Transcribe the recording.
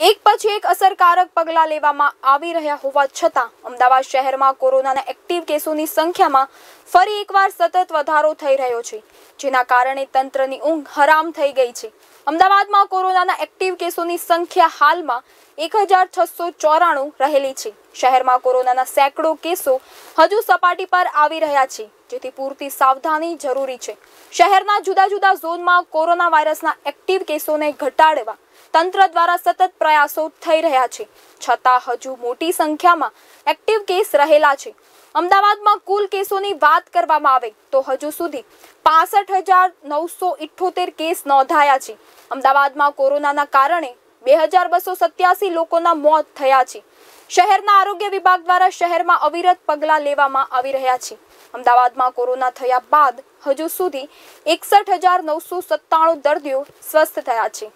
એક પછી એક અસરકારક પગલાં લેવામાં આવી રહ્યા હોવા છતાં, અમદાવાદ શહેરમાં કોરોનાના એક્ટિવ કેસોની સંખ્યામાં ફરી એકવાર સતત વધારો થઈ રહ્યો છે, જેના કારણે તંત્રની ઊંઘ હરામ થઈ ગઈ છે. અમદાવાદમાં કોરોનાના એક્ટિવ કેસોની સંખ્યા હાલમાં એક હજાર છસો ચોરાણું રહેલી છે. શહેરમાં કોરોનાના સેંકડો કેસો હજુ સપાટી પર આવી રહ્યા છે, જેથી પૂરતી સાવધાની જરૂરી છે. શહેરના જુદા જુદા ઝોનમાં કોરોના વાયરસના એક્ટિવ કેસોને ઘટાડવા તંત્ર દ્વારા સતત પ્રયાસો થઈ રહ્યા છે. છતાં હજુ મોટી સંખ્યામાં એક્ટિવ કેસ રહેલા છે. અમદાવાદમાં કુલ કેસોની વાત કરવામાં આવે તો હજુ સુધી પાસઠ હજાર નવસો ઇઠ્ઠોતેર કેસ નોંધાયા છે. અમદાવાદમાં કોરોનાના કારણે બે હજાર બસો સત્યાસી લોકોના મોત થયા છે. શહેરના આરોગ્ય વિભાગ દ્વારા શહેરમાં અવિરત પગલાં લેવામાં આવી રહ્યા છે. અમદાવાદમાં કોરોના થયા બાદ હજુ સુધી એકસઠ હજાર નવસો સત્તાણું દર્દીઓ સ્વસ્થ થયા છે.